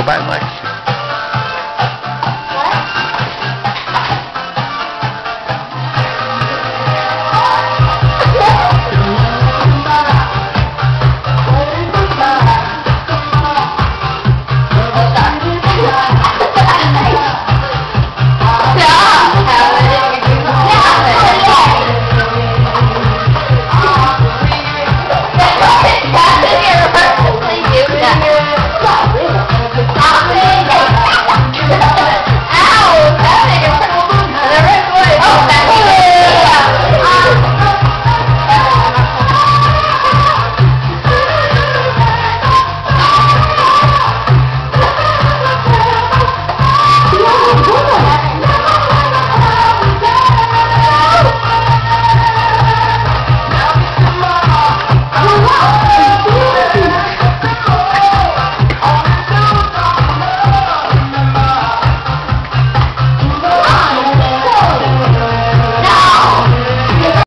Goodbye, Mike.